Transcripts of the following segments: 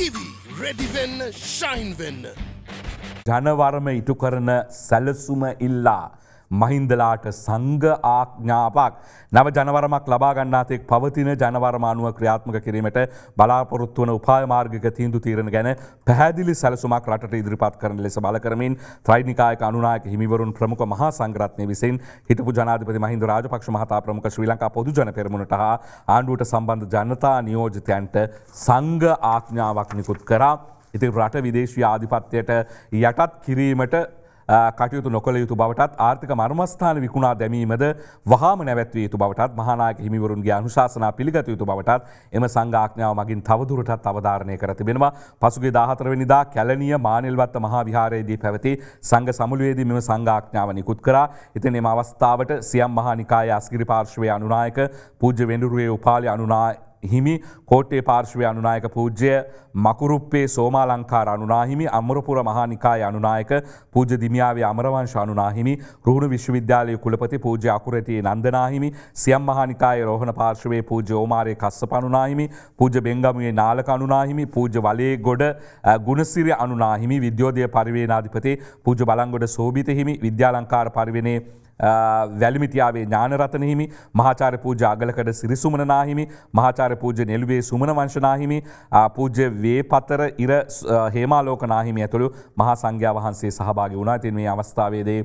කිවි රෙඩිවෙන්න ශයින්වෙන්න. ජනවරම ඉටු කරන සැලසුම ඉල්ලා. මහින්දලාට සංග ආඥාවක් නව ජනවරමක් ලබාගන්නාතෙක් පවතින ජනවරමානුව ක්‍රියාත්මක කිරීමට බලාපොරොත්තු වන උපාය මාර්ගික තීන්දු තීරණ ගැන පැහැදිලි සැලසුමක් රට ඉදිරිපත් කරන ලෙස බල කරමින් ත්‍රයිනිකායක අනුනායක හිමිවරුන් ප්‍රමුඛ මහා සංග්‍රත්නය විසින් හිටපු ජනාධිපති මහින්ද රාජපක්ෂ මහතා ප්‍රමුඛ ශ්‍රී ලංකා පොදු ජන පෙරමුණට හා ආණ්ඩුවට සම්බන්ධ ජනතා නියෝජිතයන්ට සංඝ ආඥාවක් නිකුත් කරා. ඉතින් රට විදේශී ආධිපත්‍යයට යටත් කිරීමට කටයුතු නොකළ යුතු බවටත් ආර්ථික මර්මස්ථාන විකුණා දැමීමද වහාම නැවැත්විය යුතු බවටත් මහනායක හිමිවරුන්ගේ අනුශාසනා පිළිගත යුතු බවටත් එම සංඝාඥාව මගින් තවදුරටත් අවධාරණය කර තිබෙනවා. පසුගේ දාහතරවනිදා කැලනිය මානෙල්වත්ත මහා විහාරයේදී පැවති සංඝ සමුළුවේදී මෙම සංඝාඥාව නිකුත් කරා. ඉතින් එම අවස්ථාවට සියම් මහා නිකායේ අස්ගිරි පාර්ශ්වයේ අනුනායක පූජ්‍ය වෙඬුරුවේ උපාලි අනුනාය හිමි කෝට්ටේ පාර්ශ්වය අනුනායක පූජ්‍ය මකුරුප්පේ සෝමාලංකාර අනුනාහිමි අමරපුර මහානිකාය අනුනායක පූජ දිමියාවේ අමරවංශ අනුනාහිමි රුහුණු විශ්වවිද්‍යාලය කුලපති පූජ්‍ය අකුරටියේ නන්දනාහිමි සියම් මහානිකාය රෝහණ පාර්ශවයේ පූජ්‍ය ඕමාරය කස්සප අනුනාහිමි පූජ බෙංගමුවේ නාලක අනුනාහිමි පූජ වලේ ගොඩ ගුණසිරිය අනුනාහිමි විද්‍යෝදය පරිවේනාධිපති පූජ බලංගොඩ සෝභිත හිමි විද්‍යාලංකාර පරිවෙනේ වැලිමිටියාවේ ඥානරතනහිමි මහාචාර පූජ අගලකට සිරිසුමනනාහිමි මහාචාර පූජ නෙළුවේ සුමන වංශනාහිමි පූජ්‍ය වේ පතර ඉර හේමාලෝකනාහිමි ඇතුළු මහා සංඝයා වහන්සේ සහභාගි වුණා තින් මේ අවස්ථාවේදේ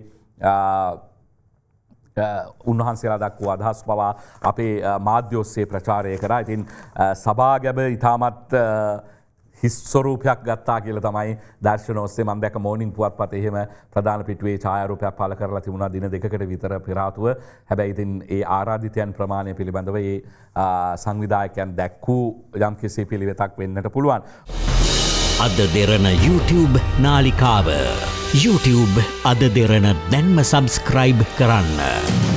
උන්වහන්සේලා දක්වූ අදහස් පවා අපේ මාධ්‍යෝස්සේ ප්‍රචාරය කරා ඉතින් සභා ගැබ ඉතාමත් හිස්ස්වරූපයක් ගත්තා කියල තමයි දර්ශන ඔස්සේ මන් දැක මෝනිින් පුවත් පත එහෙම ප්‍රධාන පිටුවේ ඡායරූපයක් පල කරලා තිබුණා දින දෙකට විතර පිරාතුව හැබැයිඉතින් ඒ ආරාධිතයන් ප්‍රමාණය පිළිබඳව ඒ සංවිධායකයන් දැක්වූ යම් කිසි පිළිවෙතක් වෙන්නට පුළුවන්. අද දෙරන YouTube නාලිකාව YouTube අද දෙරන දැන්ම සබස්ක්‍රයිබ් කරන්න.